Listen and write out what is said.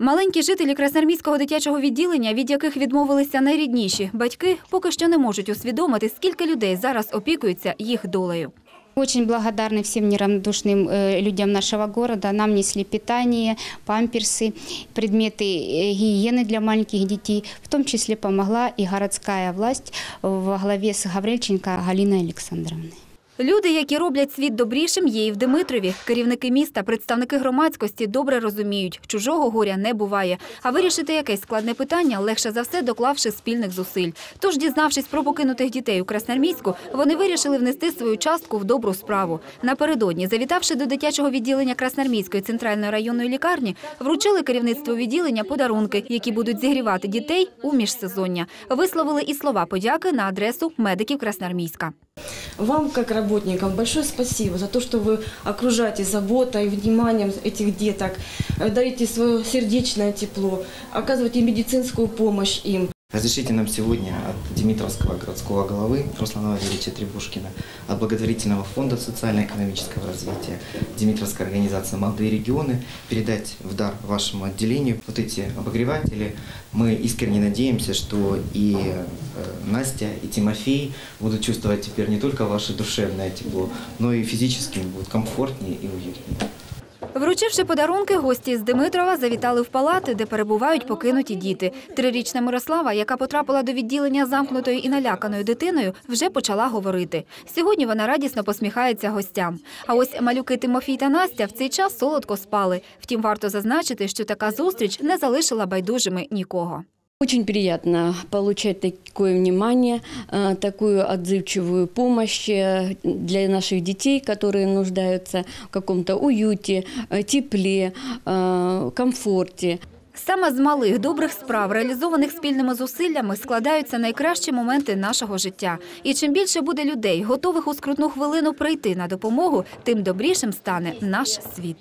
Маленькі жителі Красноармійського дитячого відділення, від яких відмовилися найрідніші батьки, поки що не можуть усвідомити, скільки людей зараз опікуються їх долею. Очень благодарны всем неравнодушным э, людям нашего города. Нам несли питание, памперсы, предметы э, гигиены для маленьких детей. В том числе помогла и городская власть во главе с Гаврильченко Галиной Александровной. Люди, які роблять світ добрішим, є і в Димитрові. Керівники міста, представники громадськості добре розуміють, чужого горя не буває. А вирішити якесь складне питання легше за все, доклавши спільних зусиль. Тож, дізнавшись про покинутих дітей у Красноармійську, вони вирішили внести свою частку в добру справу. Напередодні, завітавши до дитячого відділення Красноармійської центральної районної лікарні, вручили керівництву відділення подарунки, які будуть зігрівати дітей у міжсезоння. Висловили і слова подяки на адресу медиків Красноармійська. Вам, как работникам, большое спасибо за то, что вы окружаете заботой, вниманием этих деток, э, даете свое сердечное тепло, оказываете медицинскую помощь им. Разрешите нам сегодня от Димитровского городского головы Руслана Валерьевича Требушкина, от благотворительного фонда социально-экономического развития, Димитровской организации «Молодые регионы» передать в дар вашему отделению вот эти обогреватели. Мы искренне надеемся, что и э, Настя, и Тимофей будут чувствовать теперь не только ваше душевное тепло, но и физически им будет комфортнее и уютнее. Вручивши подарунки, гості з Димитрова завітали в палати, де перебувають покинуті діти. Трирічна Мирослава, яка потрапила до відділення замкнутою і наляканою дитиною, вже почала говорити. Сьогодні вона радісно посміхається гостям. А ось малюки Тимофій та Настя в цей час солодко спали. Втім, варто зазначити, що така зустріч не залишила байдужими нікого. Очень приятно получать такое внимание, э, такую отзывчивую помощь э, для наших детей, которые нуждаются в каком-то уюте, э, тепле, э, комфорте. Саме з малих добрих справ, реалізованих спільними зусиллями, складаються найкращі моменти нашого життя. І чим більше буде людей, готових у скрутну хвилину прийти на допомогу, тим добрішим стане наш світ.